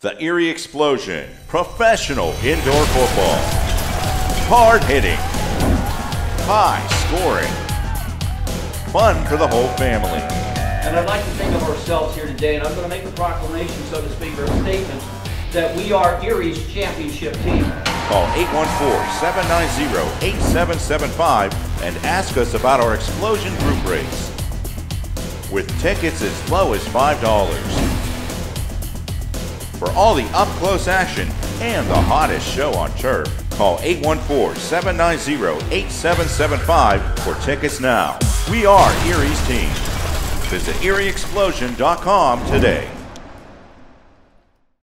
The Erie Explosion, professional indoor football. Hard hitting, high scoring, fun for the whole family. And I'd like to think of ourselves here today, and I'm going to make a proclamation, so to speak, or a statement, that we are Erie's championship team. Call 814-790-8775 and ask us about our Explosion group race. With tickets as low as $5. For all the up-close action and the hottest show on turf, call 814-790-8775 for tickets now. We are Erie's team. Visit erieexplosion.com today.